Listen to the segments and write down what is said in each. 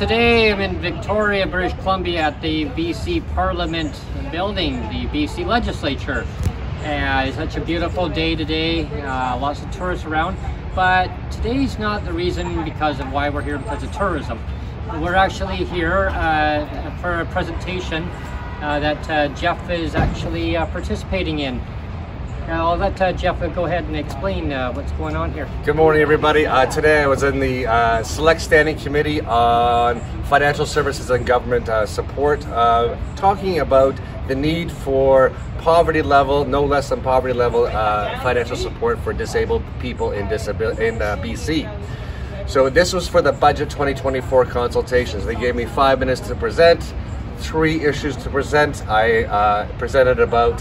today I'm in Victoria, British Columbia at the BC Parliament building, the BC Legislature. Uh, it's such a beautiful day today, uh, lots of tourists around, but today's not the reason because of why we're here because of tourism. We're actually here uh, for a presentation uh, that uh, Jeff is actually participating in. I'll let uh, Jeff go ahead and explain uh, what's going on here. Good morning, everybody. Uh, today I was in the uh, Select Standing Committee on Financial Services and Government uh, Support, uh, talking about the need for poverty level, no less than poverty level, financial support for disabled people in, in BC. So this was for the Budget 2024 consultations. They gave me five minutes to present, three issues to present. I presented about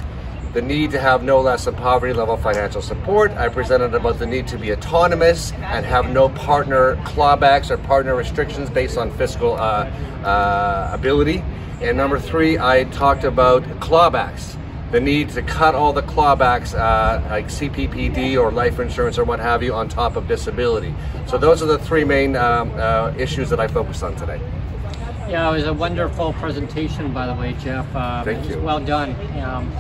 the need to have no less than poverty level financial support. I presented about the need to be autonomous and have no partner clawbacks or partner restrictions based on fiscal uh, uh, ability. And number three, I talked about clawbacks. The need to cut all the clawbacks, uh, like CPPD or life insurance or what have you, on top of disability. So those are the three main um, uh, issues that I focused on today. Yeah, it was a wonderful presentation, by the way, Jeff. Um, Thank you. Well done. Um,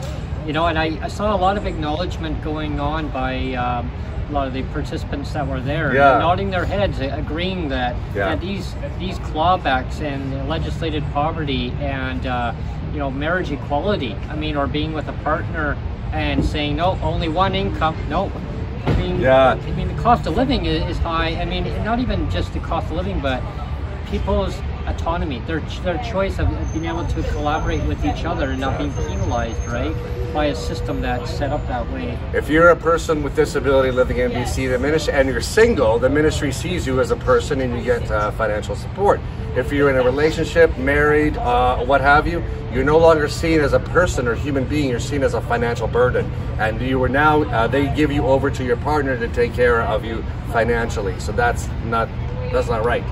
you know, and I, I, saw a lot of acknowledgement going on by um, a lot of the participants that were there, yeah. nodding their heads, agreeing that yeah. these these clawbacks and legislated poverty and uh, you know marriage equality. I mean, or being with a partner and saying no, only one income. No, I mean, yeah. I mean the cost of living is, is high. I mean, not even just the cost of living, but people's autonomy, their their choice of being able to collaborate with each other and not being penalized, right, by a system that's set up that way. If you're a person with disability living in BC, the ministry, and you're single, the ministry sees you as a person and you get uh, financial support. If you're in a relationship, married, uh, what have you, you're no longer seen as a person or human being. You're seen as a financial burden, and you are now. Uh, they give you over to your partner to take care of you financially. So that's not that's not right.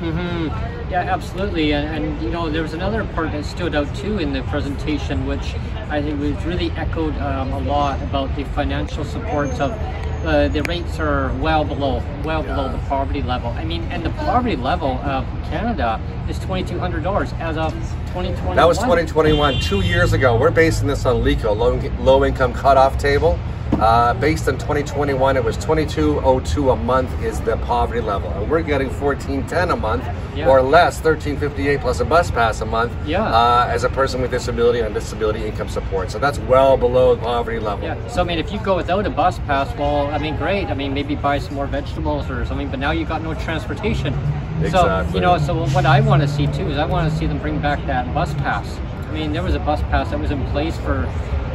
Mm-hmm. Yeah, absolutely. And, and, you know, there was another part that stood out too in the presentation, which I think was really echoed um, a lot about the financial supports of uh, the rates are well below, well yeah. below the poverty level. I mean, and the poverty level of Canada is twenty two hundred dollars as of twenty twenty. That was twenty twenty one, two years ago. We're basing this on LICO, low, low income cutoff table. Uh, based on 2021, it was 2202 a month is the poverty level, and we're getting 1410 a month yeah. or less, 1358 plus a bus pass a month. Yeah. Uh, as a person with disability and disability income support, so that's well below the poverty level. Yeah. So I mean, if you go without a bus pass, well, I mean, great. I mean, maybe buy some more vegetables or something, but now you got no transportation. Exactly. So you know, so what I want to see too is I want to see them bring back that bus pass. I mean, there was a bus pass that was in place for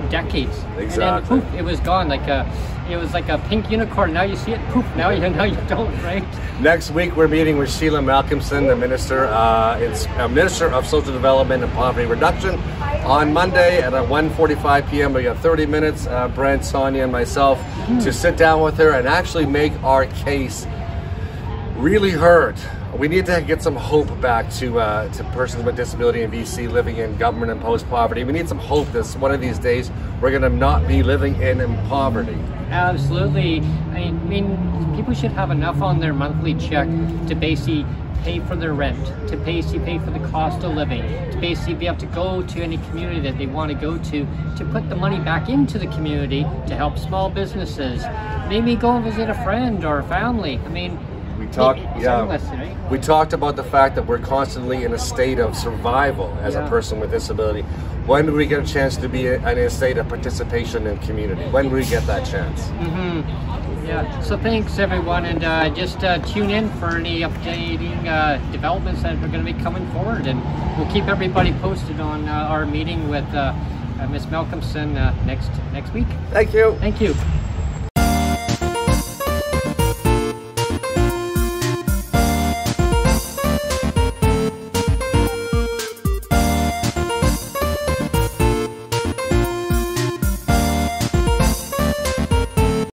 decades. Exactly. And then poof, it was gone. Like a, it was like a pink unicorn. Now you see it. Poof. Now you now you don't. Right. Next week we're meeting with Sheila Malcolmson, the minister, uh, it's uh, minister of social development and poverty reduction, on Monday at 1:45 p.m. We got 30 minutes. Uh, Brent, Sonia, and myself mm. to sit down with her and actually make our case really hurt. we need to get some hope back to uh, to persons with disability in BC living in government imposed poverty. We need some hope that one of these days we're going to not be living in, in poverty. Absolutely. I mean, people should have enough on their monthly check to basically pay for their rent, to basically pay for the cost of living, to basically be able to go to any community that they want to go to, to put the money back into the community to help small businesses, maybe go and visit a friend or a family. I mean, we talked, yeah. We talked about the fact that we're constantly in a state of survival as yeah. a person with disability. When do we get a chance to be in a state of participation in community? When do we get that chance? Mm-hmm. Yeah. So thanks everyone, and uh, just uh, tune in for any updating uh, developments that are going to be coming forward, and we'll keep everybody posted on uh, our meeting with uh, uh, Ms. Malcolmson next next week. Thank you. Thank you.